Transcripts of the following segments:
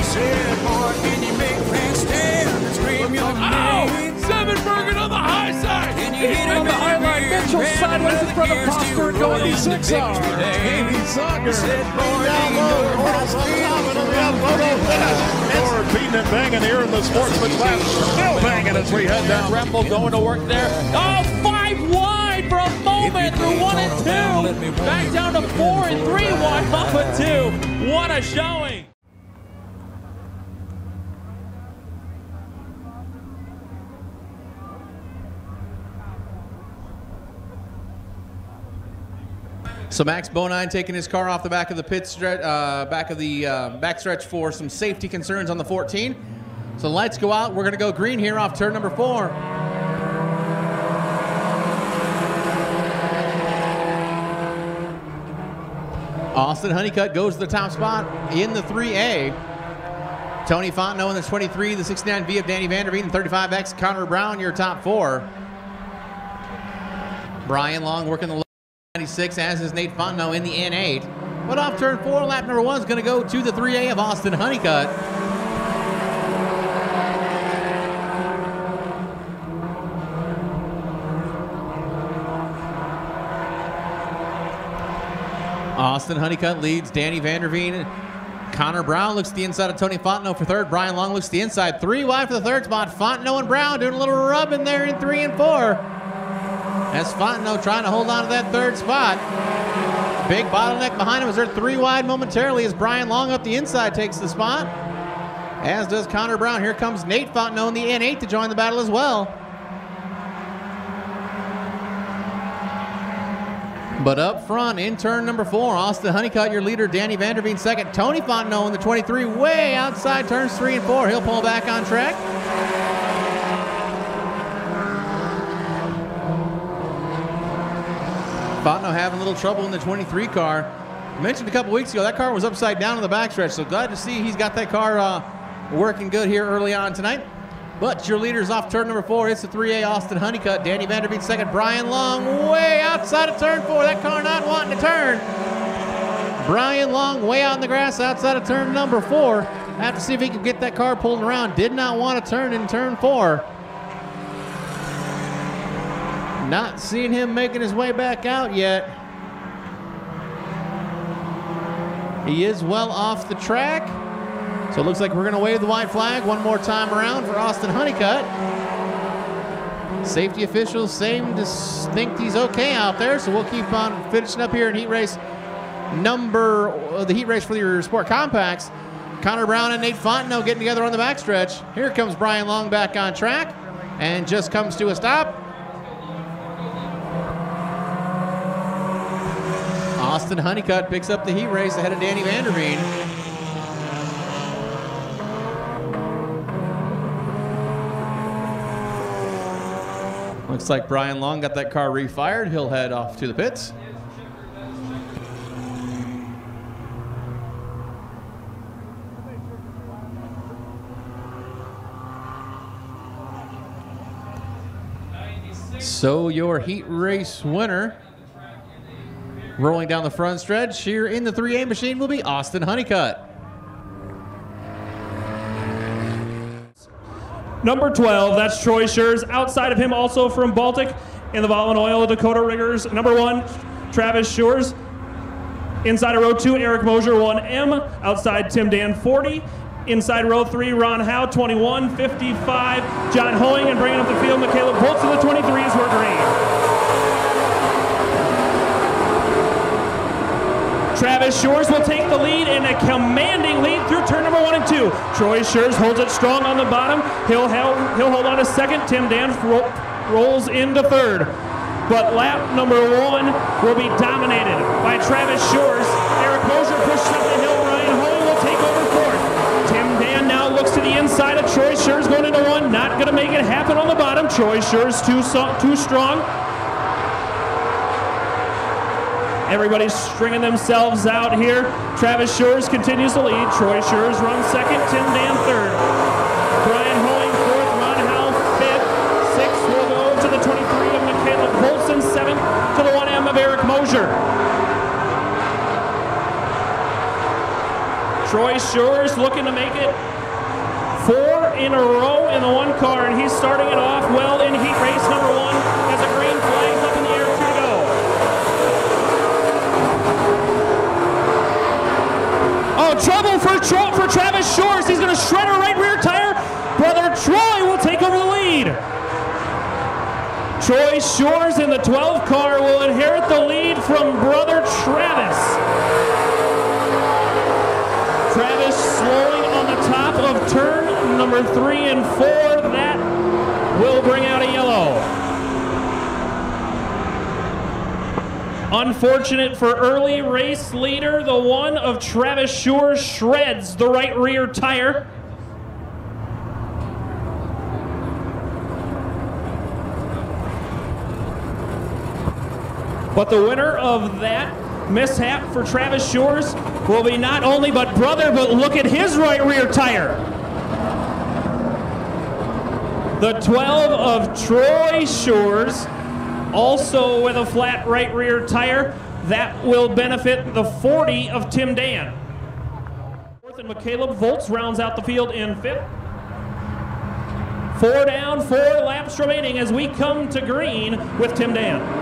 He said, boy, can you make fans stand and scream your name? Seven Bergen on the high side. Can you hit On the high line, Mitchell sideways in front of Foster and going to six hour. Davey Zucker. Down low, Corals on top, and we have finish. Or beating and banging here in the sportsman's lap. Still banging as we head down. Remble going to work there. Oh, five wide for a moment through one and two. Back down to four and three wide off of two. What a showing. So Max Bonine taking his car off the back of the pit stretch, uh, back of the uh, backstretch for some safety concerns on the 14. So lights go out. We're going to go green here off turn number four. Austin Honeycutt goes to the top spot in the 3A. Tony Fontenot in the 23, the 69V of Danny Vanderveen, and 35X Connor Brown, your top four. Brian Long working the 96, as is Nate Fontenot in the N8. But off turn four, lap number one is going to go to the 3A of Austin Honeycutt. Austin Honeycutt leads Danny Vanderveen. Connor Brown looks the inside of Tony Fontenot for third. Brian Long looks the inside. Three wide for the third spot. Fontenot and Brown doing a little rubbing there in three and four. As Fontenot trying to hold on to that third spot. Big bottleneck behind him as they're three wide momentarily as Brian Long up the inside takes the spot. As does Connor Brown. Here comes Nate Fontenot in the N8 to join the battle as well. But up front in turn number four, Austin Honeycutt, your leader, Danny Vanderveen second. Tony Fontenot in the 23, way outside turns three and four. He'll pull back on track. Fontenot having a little trouble in the 23 car. I mentioned a couple weeks ago that car was upside down in the backstretch, so glad to see he's got that car uh, working good here early on tonight. But your leader's off turn number four. It's the 3A Austin Honeycutt. Danny Vanderveen second. Brian Long way outside of turn four. That car not wanting to turn. Brian Long way out in the grass outside of turn number four. Have to see if he can get that car pulled around. Did not want to turn in turn four. Not seeing him making his way back out yet. He is well off the track. So it looks like we're going to wave the white flag one more time around for Austin Honeycutt. Safety officials seem to think he's okay out there, so we'll keep on finishing up here in heat race number, uh, the heat race for your sport compacts. Connor Brown and Nate Fontenot getting together on the backstretch. Here comes Brian Long back on track and just comes to a stop. Austin Honeycutt picks up the heat race ahead of Danny Vanderveen. Looks like Brian Long got that car refired. He'll head off to the pits. So your heat race winner, rolling down the front stretch here in the 3A machine, will be Austin Honeycutt. Number 12, that's Troy Schurz. Outside of him, also from Baltic in the Volvo Oil Dakota Riggers. Number one, Travis Schurz. Inside of row two, Eric Mosier, 1M. Outside, Tim Dan, 40. Inside row three, Ron Howe, 21, 55. John Hoeing, and bringing up the field, Michaela Bolts in the 23s were green. Travis Shores will take the lead in a commanding lead through turn number one and two. Troy Shores holds it strong on the bottom. He'll, hel- he'll hold on to second. Tim Dan ro- rolls into third. But lap number one will be dominated by Travis Shores. Eric Mosier pushes up the hill. Ryan Hoeing will take over fourth. Tim Dan now looks to the inside of Troy Shores going into one. Not going to make it happen on the bottom. Troy Shores too, too strong. Everybody's stringing themselves out here. Travis Shores continues to lead. Troy Shores runs second. Tim Dan third. Brian Hoeing fourth. Ron Howe fifth. Sixth will go to the 23 of Michaela Colson. Seventh to the 1M of Eric Mosier. Troy Shores looking to make it four in a row in the one car, and he's starting it off well in heat race number one as a green flag's up in the air, two to go. Oh, trouble for Tro- for Travis Shores. He's going to shred her right rear tire. Brother Troy will take over the lead. Troy Shores in the 12 car will inherit the lead from brother Travis. Travis slowing on the top of turn number three and four. That will bring out a yellow. Unfortunate for early race leader, the one of Travis Shores shreds the right rear tire. But the winner of that mishap for Travis Shores will be not only but brother, but look at his right rear tire. The 12 of Troy Shores, also with a flat right rear tire, that will benefit the 40 of Tim Dan. Fourth and McCaleb Volts rounds out the field in fifth. Four down, four laps remaining as we come to green with Tim Dan.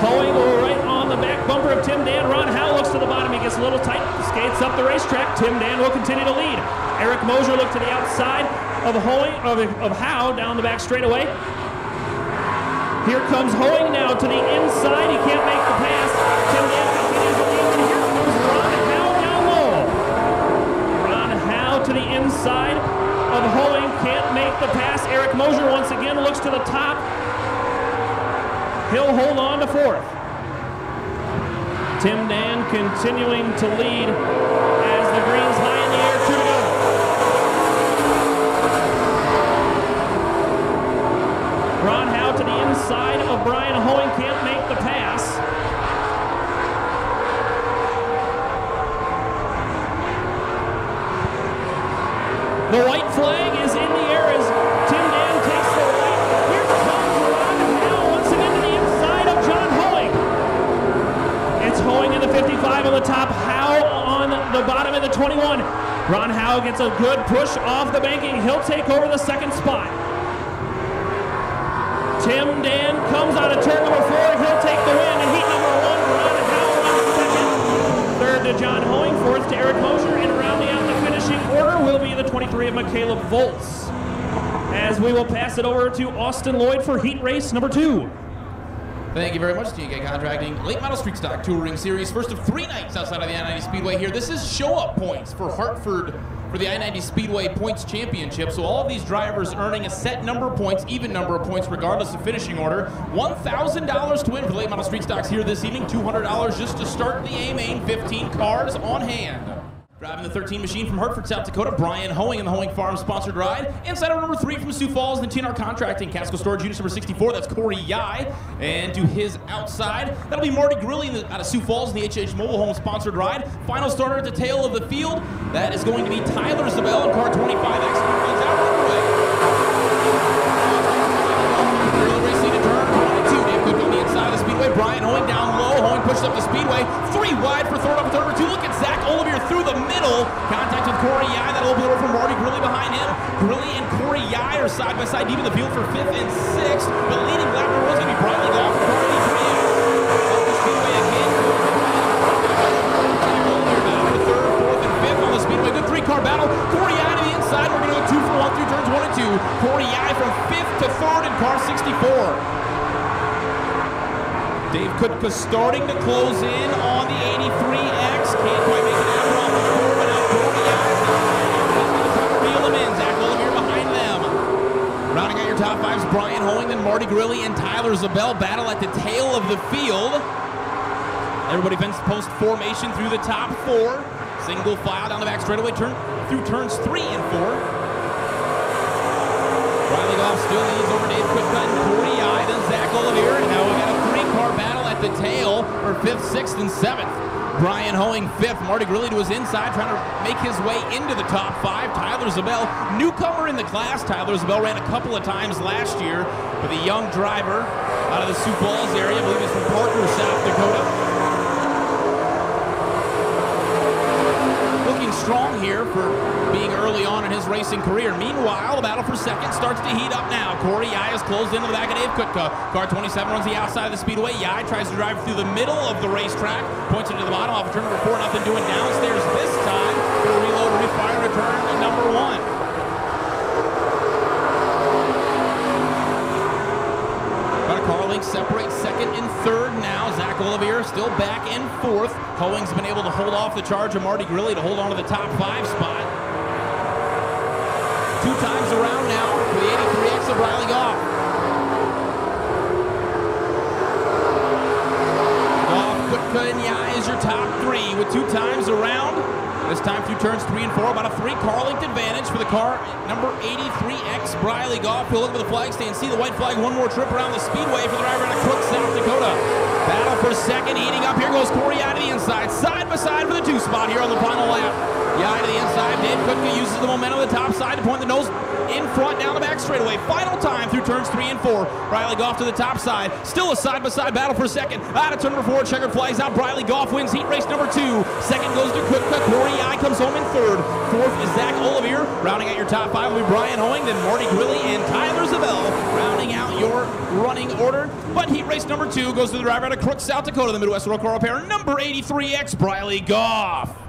Hoeing right on the back bumper of Tim Dan. Ron Howe looks to the bottom. He gets a little tight, skates up the racetrack. Tim Dan will continue to lead. Eric Mosier look to the outside of Hoeing, of, of Howe down the back straightaway. Here comes Hoeing now to the inside. He can't make the pass. Tim Dan continues to lead. And here comes Ron Howe down low. Ron Howe to the inside of Hoeing. Can't make the pass. Eric Mosier once again looks to the top. He'll hold on to fourth. Tim Dan continuing to lead as the green's high in the air, two to go. Ron Howe to the inside of Brian Hoeing can't make the pass. The white flag is in the air as on the top, Howe on the bottom of the 21. Ron Howe gets a good push off the banking. He'll take over the second spot. Tim Dan comes out of turn number four. He'll take the win in heat number one. Ron Howe on second. Third to John Hoeing. Fourth to Eric Mosier. And rounding out the finishing order will be the 23 of Michaela Volts. As we will pass it over to Austin Lloyd for heat race number two. Thank you very much, TK Contracting. Late Model Street Stock Touring Series, first of three nights outside of the I-90 Speedway here. This is show-up points for Hartford for the I-90 Speedway Points Championship. So all of these drivers earning a set number of points, even number of points, regardless of finishing order. $1,000 to win for Late Model Street Stocks here this evening. $200 just to start the A-Main. 15 cars on hand. Driving the 13 machine from Hartford, South Dakota, Brian Hoeing in the Hoeing Farm sponsored ride. Inside of number three from Sioux Falls, the TNR Contracting, Casco Storage Unit number 64, that's Corey Yai. And to his outside, that'll be Marty Grilly out of Sioux Falls in the HH Mobile Home sponsored ride. Final starter at the tail of the field, that is going to be Tyler Zabel in car 25X. Runs out underway. Grilly racing to turn 22. Dave Cook on the inside the speedway. Brian Hoeing down Hoeing pushes up the speedway. Three wide for up turn number two. Look at Zach Olivier through the middle. Contact with Corey Yai. That'll open door for Marty Grilly behind him. Grilly and Corey Yai are side by side deep in the field for fifth and sixth. The leading lap number one's going to be Goff for car 83. Up the speedway again. Third, fourth, and fifth on the speedway. Good three-car battle. Corey Yai to the inside. We're going to go two for one through turns one and two. Corey Yai from fifth to third in car 64. Dave Kutka starting to close in on the 83X. Can't quite make it out off the now Corey Yai is going reel him in. Zach Olivier behind them. Rounding out your top fives, Brian Hoeing, then Marty Grilly and Tyler Zabel battle at the tail of the field. Everybody fence post formation through the top four. Single file down the back straightaway, turn through turns three and four. Riley Goff still leads over Dave and Corey Yai, then Zach Olivier. And now we got a at the tail for fifth, sixth, and seventh. Brian Hoeing fifth. Marty Grilly to his inside, trying to make his way into the top five. Tyler Zabel, newcomer in the class. Tyler Zabel ran a couple of times last year with a young driver out of the Sioux Falls area. I believe he's from Parker, South Dakota. Strong here for being early on in his racing career. Meanwhile, the battle for second starts to heat up now. Corey Yai is closed into the back of Dave Kutka. Car 27 runs the outside of the speedway. Yai tries to drive through the middle of the racetrack, points it to the bottom off of turn number four. Nothing doing downstairs this time. Gonna reload, refire, return number one. But separates second and third now. Zach Olivier still back in fourth. Hoeing's been able to hold off the charge of Marty Grilly to hold on to the top five spot. Two times around now for the 83X of Riley Goff. Goff, Kutka, and Yai is your top three with two times around. This time through turns three and four, about a three car length advantage for the car number 83X Briley Goff. He'll look at the flag stand, see the white flag, one more trip around the speedway for the driver out of Crook, South Dakota. Battle for second, heating up. Here goes Corey out of the inside, side by side for the two spot here on the final lap. Yai to the inside, Dave Kutka uses the momentum of the top side to point the nose in front down the back straightaway. Final time through turns three and four. Riley Goff to the top side. Still a side by side battle for second. Out of turn number four, checkered flags out. Briley Goff wins heat race number two. Second goes to Kutka. Corey Yai comes home in third. Fourth is Zach Olivier. Rounding out your top five will be Brian Hoeing, then Marty Grilly and Tyler Zabel. Rounding out your running order. But heat race number two goes to the driver out of Crook, South Dakota, the Midwest Roll Car Repair, number 83X, Briley Goff.